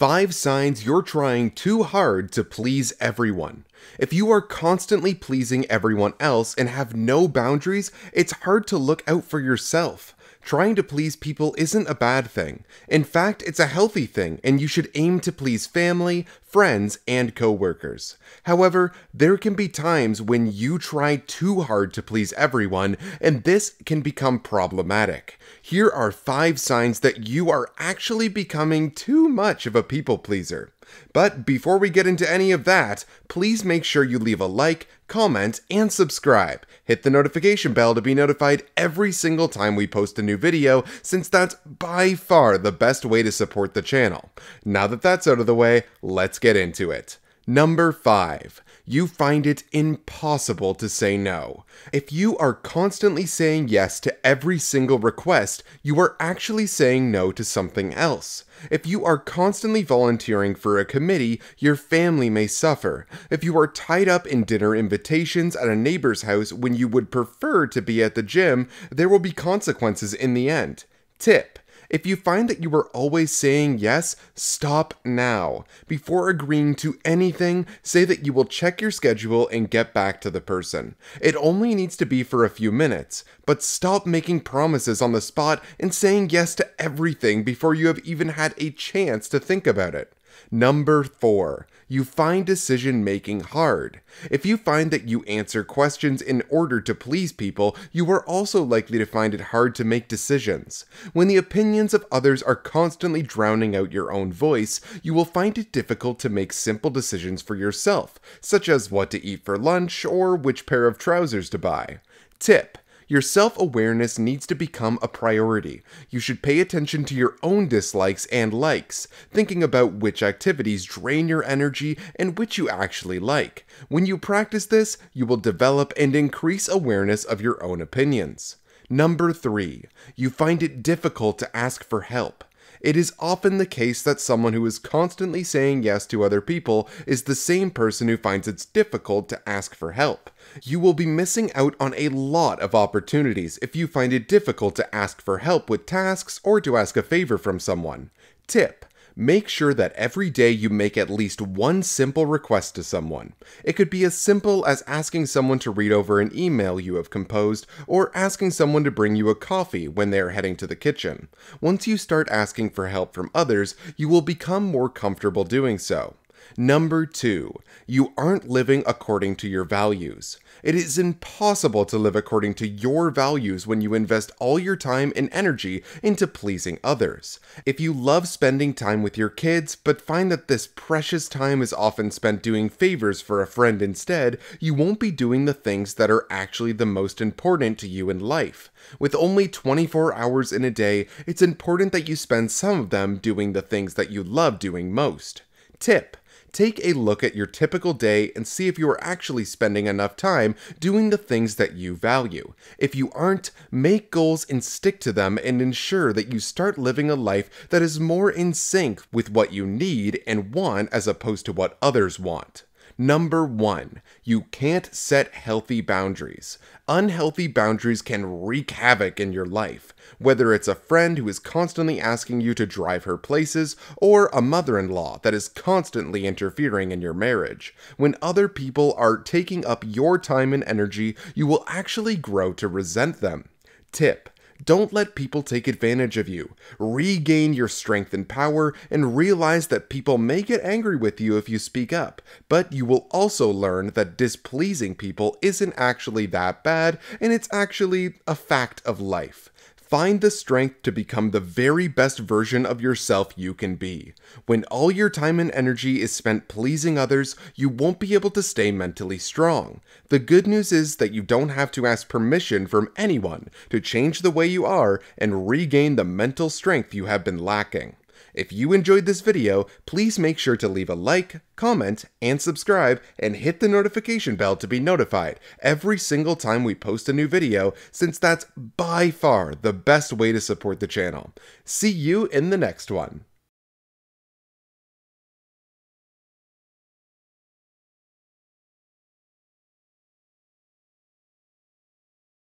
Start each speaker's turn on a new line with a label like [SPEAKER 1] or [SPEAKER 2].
[SPEAKER 1] Five signs you're trying too hard to please everyone. If you are constantly pleasing everyone else and have no boundaries, it's hard to look out for yourself. Trying to please people isn't a bad thing. In fact, it's a healthy thing, and you should aim to please family, friends, and coworkers. However, there can be times when you try too hard to please everyone, and this can become problematic. Here are five signs that you are actually becoming too much of a people pleaser. But before we get into any of that, please make sure you leave a like, comment, and subscribe. Hit the notification bell to be notified every single time we post a new video, since that's by far the best way to support the channel. Now that that's out of the way, let's get into it. Number 5 you find it impossible to say no. If you are constantly saying yes to every single request, you are actually saying no to something else. If you are constantly volunteering for a committee, your family may suffer. If you are tied up in dinner invitations at a neighbor's house when you would prefer to be at the gym, there will be consequences in the end. Tip if you find that you are always saying yes, stop now. Before agreeing to anything, say that you will check your schedule and get back to the person. It only needs to be for a few minutes, but stop making promises on the spot and saying yes to everything before you have even had a chance to think about it. Number 4. You find decision making hard. If you find that you answer questions in order to please people, you are also likely to find it hard to make decisions. When the opinions of others are constantly drowning out your own voice, you will find it difficult to make simple decisions for yourself, such as what to eat for lunch or which pair of trousers to buy. Tip your self awareness needs to become a priority. You should pay attention to your own dislikes and likes, thinking about which activities drain your energy and which you actually like. When you practice this, you will develop and increase awareness of your own opinions. Number 3. You find it difficult to ask for help. It is often the case that someone who is constantly saying yes to other people is the same person who finds it difficult to ask for help. You will be missing out on a lot of opportunities if you find it difficult to ask for help with tasks or to ask a favor from someone. Tip Make sure that every day you make at least one simple request to someone. It could be as simple as asking someone to read over an email you have composed, or asking someone to bring you a coffee when they are heading to the kitchen. Once you start asking for help from others, you will become more comfortable doing so. Number two, you aren't living according to your values. It is impossible to live according to your values when you invest all your time and energy into pleasing others. If you love spending time with your kids, but find that this precious time is often spent doing favors for a friend instead, you won't be doing the things that are actually the most important to you in life. With only 24 hours in a day, it's important that you spend some of them doing the things that you love doing most. Tip Take a look at your typical day and see if you are actually spending enough time doing the things that you value. If you aren't, make goals and stick to them and ensure that you start living a life that is more in sync with what you need and want as opposed to what others want. Number one, you can't set healthy boundaries. Unhealthy boundaries can wreak havoc in your life. Whether it's a friend who is constantly asking you to drive her places, or a mother in law that is constantly interfering in your marriage. When other people are taking up your time and energy, you will actually grow to resent them. Tip don't let people take advantage of you. Regain your strength and power and realize that people may get angry with you if you speak up, but you will also learn that displeasing people isn't actually that bad and it's actually a fact of life. Find the strength to become the very best version of yourself you can be. When all your time and energy is spent pleasing others, you won't be able to stay mentally strong. The good news is that you don't have to ask permission from anyone to change the way you are and regain the mental strength you have been lacking. If you enjoyed this video, please make sure to leave a like, comment, and subscribe, and hit the notification bell to be notified every single time we post a new video, since that's by far the best way to support the channel. See you in the next one.